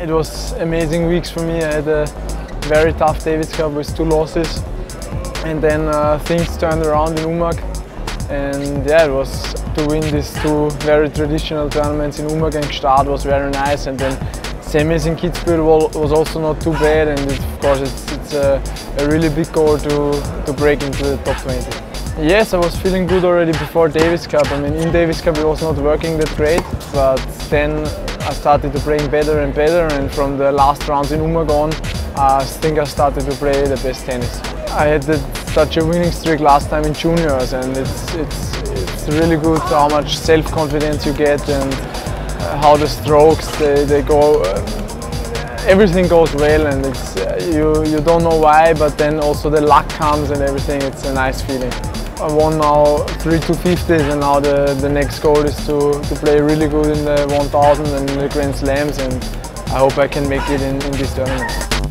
It was amazing weeks for me. I had a very tough Davis Cup with two losses and then uh, things turned around in Umag and yeah it was to win these two very traditional tournaments in Umag and Gstaad was very nice and then semis in Kitzbühel was also not too bad and it, of course it's, it's a, a, really big goal to, to break into the top 20. Yes, I was feeling good already before Davis Cup. I mean, in Davis Cup it was not working that great, but then I started to play better and better and from the last rounds in Umag on, I think I started to play the best tennis. I had the, such a winning streak last time in juniors and it's, it's, it's really good how much self-confidence you get and how the strokes they, they go uh, everything goes well and it's uh, you you don't know why but then also the luck comes and everything it's a nice feeling I won now three 250s and now the, the next goal is to, to play really good in the 1000 and the Grand Slams and I hope I can make it in, in this tournament.